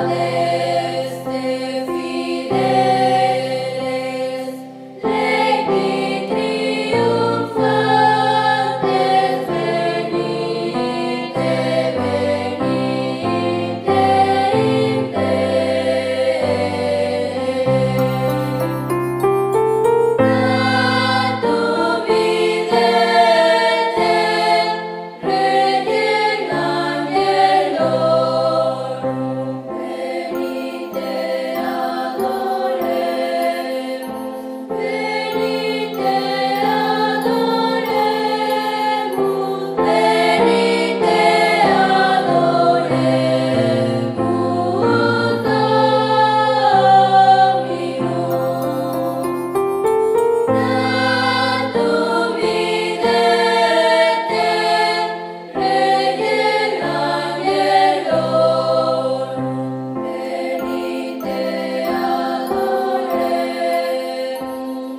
Aleluia.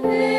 Yeah.